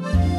Bye.